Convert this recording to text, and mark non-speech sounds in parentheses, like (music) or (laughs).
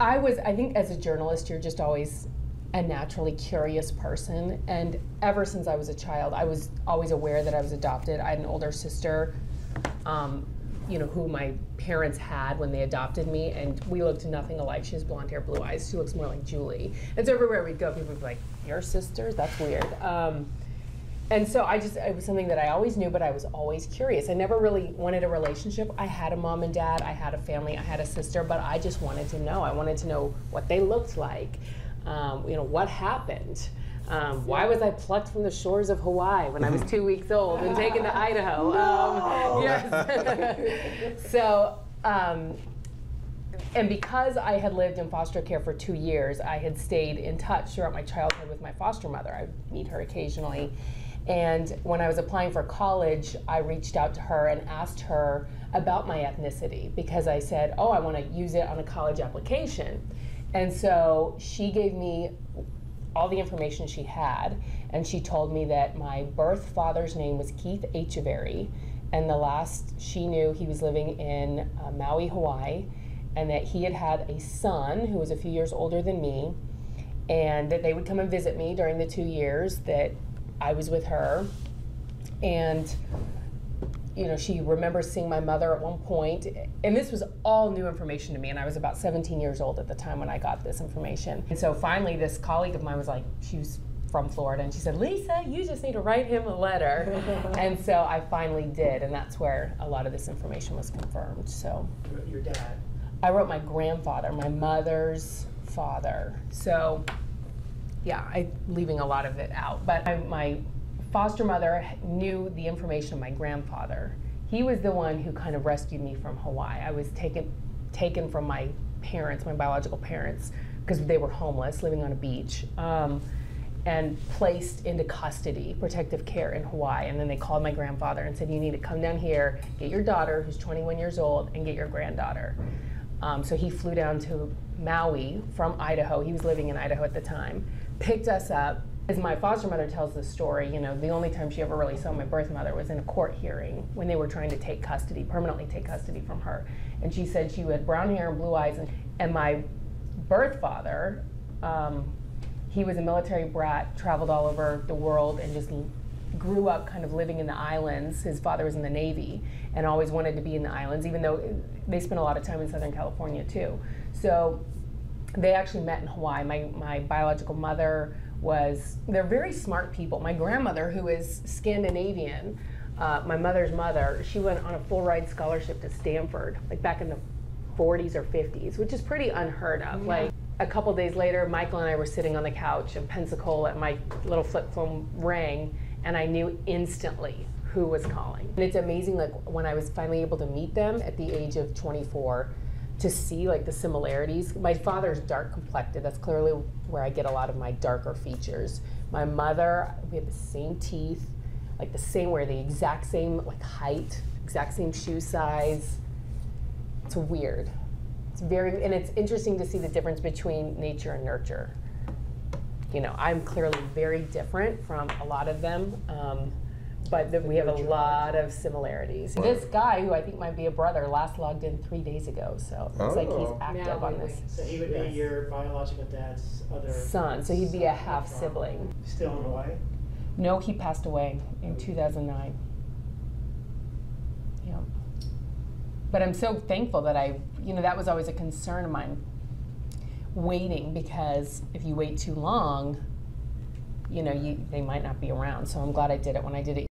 I was, I think as a journalist, you're just always a naturally curious person. And ever since I was a child, I was always aware that I was adopted. I had an older sister, um, you know, who my parents had when they adopted me, and we looked nothing alike. She has blonde hair, blue eyes. She looks more like Julie. And so everywhere we'd go, people would be like, Your sisters? That's weird. Um, and so I just, it was something that I always knew, but I was always curious. I never really wanted a relationship. I had a mom and dad, I had a family, I had a sister, but I just wanted to know. I wanted to know what they looked like, um, you know, what happened. Um, why was I plucked from the shores of Hawaii when I was (laughs) two weeks old and taken to Idaho? (laughs) Um, yes. (laughs) so, um, and because I had lived in foster care for two years, I had stayed in touch throughout my childhood with my foster mother. I would meet her occasionally. And when I was applying for college, I reached out to her and asked her about my ethnicity because I said, Oh, I want to use it on a college application. And so she gave me all the information she had, and she told me that my birth father's name was Keith Echeverry, and the last she knew, he was living in uh, Maui, Hawaii, and that he had had a son who was a few years older than me, and that they would come and visit me during the two years that I was with her, and you know, she remembers seeing my mother at one point, and this was all new information to me, and I was about 17 years old at the time when I got this information. And so finally, this colleague of mine was like, she was from Florida, and she said, Lisa, you just need to write him a letter. (laughs) and so I finally did, and that's where a lot of this information was confirmed. So Your dad. I wrote my grandfather, my mother's father. So yeah, I leaving a lot of it out. But I, my foster mother knew the information of my grandfather. He was the one who kind of rescued me from Hawaii. I was taken taken from my parents, my biological parents, because they were homeless, living on a beach, um, and placed into custody, protective care in Hawaii. And then they called my grandfather and said, "You need to come down here, get your daughter, who's 21 years old, and get your granddaughter." Um, so he flew down to Maui from Idaho. He was living in Idaho at the time. Picked us up. As my foster mother tells the story, you know, the only time she ever really saw my birth mother was in a court hearing when they were trying to take custody, permanently take custody from her. And she said she had brown hair and blue eyes. And, and my birth father, um, he was a military brat, traveled all over the world, and just grew up kind of living in the islands. His father was in the Navy and always wanted to be in the islands, even though they spent a lot of time in Southern California too. So they actually met in Hawaii. My, my biological mother was, they're very smart people. My grandmother, who is Scandinavian, uh, my mother's mother, she went on a full ride scholarship to Stanford, like back in the 40s or 50s, which is pretty unheard of. Yeah. Like a couple days later, Michael and I were sitting on the couch in Pensacola, and my little flip phone rang, and I knew instantly who was calling. And it's amazing, like when I was finally able to meet them at the age of 24, to see like the similarities. My father's dark complected. That's clearly where I get a lot of my darker features. My mother, we had the same teeth, like the same, we're the exact same like height, exact same shoe size. It's weird. It's very, and it's interesting to see the difference between nature and nurture. You know, I'm clearly very different from a lot of them. Um, but the, we have a lot of similarities. Wow. This guy, who I think might be a brother, last logged in three days ago, so it's oh. like he's oh. active yeah, on this. So he would yes. be your biological dad's other son. So he'd be a half sibling. Still in Hawaii? No, he passed away in 2009. Yeah. But I'm so thankful that I, you know, that was always a concern of mine. Waiting because if you wait too long, you know, you, they might not be around. So I'm glad I did it when I did it